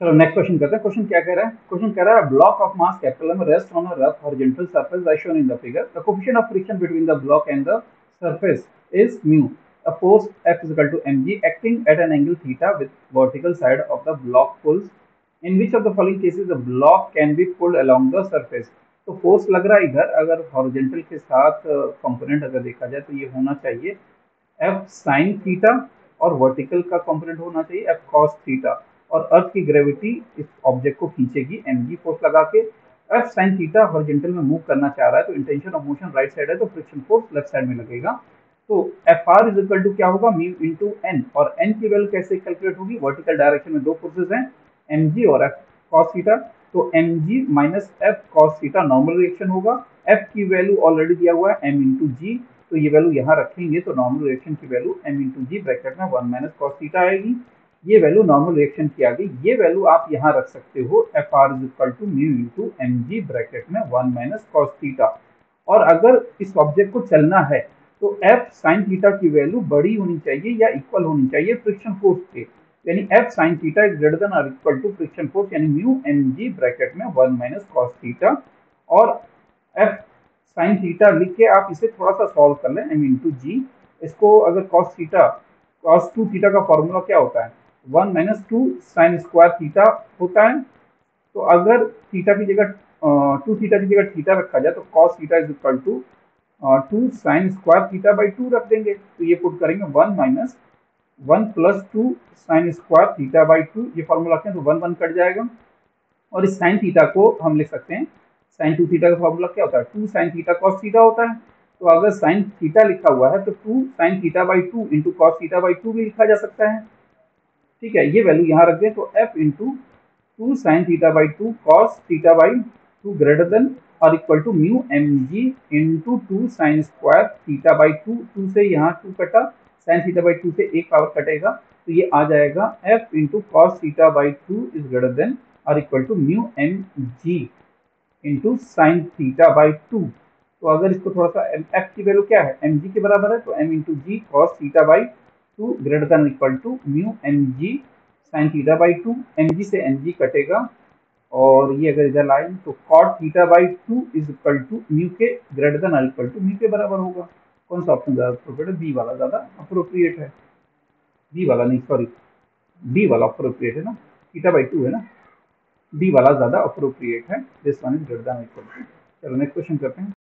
चलो next question करते हैं। क्वेश्चन क्या कह रहा है? क्वेश्चन कह रहा है block of mass capital M rest on a rough horizontal surface I shown in the figure the coefficient of friction between the block and the surface is mu a force F is equal to M acting at an angle theta with vertical side of the block pulls in which of the following cases the block can be pulled along the surface तो force लग रहा है इधर, अगर horizontal के साथ component अगर देखा जाए तो ये होना चाहिए। एफ़ साइन थीटा और वर्टिकल का कंपोनेंट होना चाहिए एफ़ कॉस थीटा और अर्थ की ग्रेविटी इस ऑब्जेक्ट को खींचेगी एम जी फोर्स लगा के एफ़ साइन थीटा हॉरिजेंटल में मूव करना चाह रहा है तो intention of motion right side है तो फ्रिक्शन फोर्स लेफ़्ट साइड में लगेगा। तो F R is equal to क्या होगा? म्यू इंटू एन और एन की वैल्यू कैसे कैलकुलेट होगी? वर्टिकल डायरेक्शन में दो फोर्सेज हैं एम जी और एफ़ कॉस थीटा तो M G minus F cos theta normal reaction होगा। एफ़ की वैल्यू ऑलरेडी दिया हुआ है एम इंटू जी तो ये वैल्यू यहाँ रखेंगे तो नॉर्मल रिएक्शन की value M into G bracket में वन माइनस कॉस थीटा आएगी। ये वैल्यू नॉर्मल रिएक्शन की आ गई। ये वैल्यू आप यहाँ रख सकते हो F R is equal to mu into M G bracket में वन माइनस कॉस थीटा और अगर इस ऑब्जेक्ट को चलना है तो एफ़ साइन थीटा की वैल्यू बड़ी होनी चाहिए या इक्वल होनी चाहिए फ्रिक्शन फोर्स के यानी F sin theta is greater than और इक्वल टू फ्रिक्शन फोर्स यानी म्यू एम जी ब्रैकेट में वन माइनस कॉस थीटा और एफ़ साइन थीटा लिख के आप इसे थोड़ा सा सॉल्व कर लें एम इंटू जी इसको अगर cos theta cos two theta का फॉर्मूला क्या होता है? One minus two sin square theta होता है। तो अगर थीटा की जगह टू थीटा की जगह थीटा रखा जाए तो cos theta is equal to two sin square theta by two रख देंगे। तो ये पुट करेंगे one minus one plus two sin square theta by two. ये फॉर्मूला रखें तो वन वन कट जाएगा। और इस साइन थीटा को हम लिख सकते हैं। साइन टू थीटा का फॉर्मूला क्या होता है? Two sin theta cos theta होता है। तो अगर साइन थीटा लिखा हुआ है तो two sin theta by two into cos theta by two भी लिखा जा सकता है। ठीक है, ये वैल्यू यहाँ रख दें तो F into two sin theta by two cos theta by two greater than और equal to mu M G into two sin square theta by two two से यहाँ टू कटा साइन थीटा बाई टू से एक power कटेगा तो ये आ जाएगा F into cos theta by two is greater than और equal to mu M G into sin theta by two तो अगर इसको थोड़ा सा एफ़ की वैल्यू क्या है? एम जी के बराबर है तो M into G cos theta by two greater than equal to mu M G sin theta by two M G से एम जी कटेगा। और ये अगर इधर लाए तो cot theta by two is equal to mu के greater than equal to mu के बराबर होगा। कौन सा ऑप्शन ज़्यादा अप्रोप्रिएट है? बी वाला ज़्यादा अप्रोप्रिएट है। बी वाला नहीं सॉरी डी वाला अप्रोप्रिएट है ना? थीटा बाई टू है ना? डी वाला ज़्यादा अप्रोप्रिएट है। This one is greater than equal to चलो नेक्स्ट क्वेश्चन करते हैं।